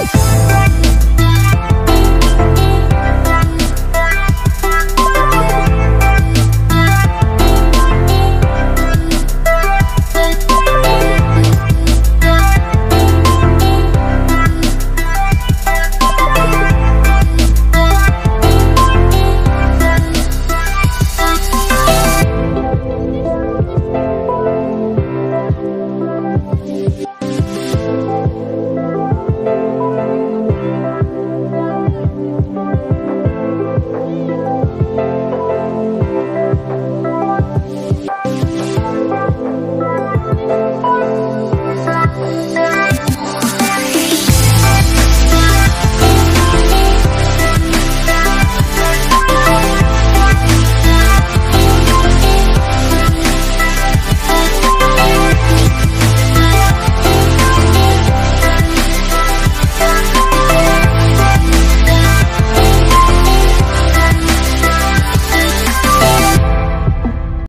Oh.